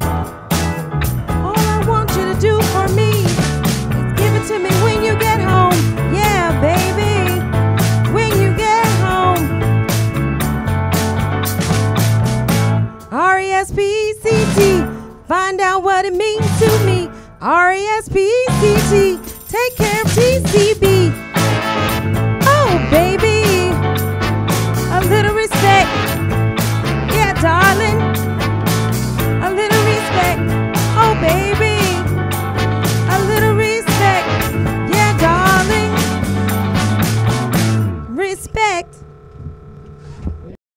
All I want you to do for me is give it to me when you get home. Yeah, baby, when you get home. Find out what it means to me. R E S P C T. Take care of TCB. Correct.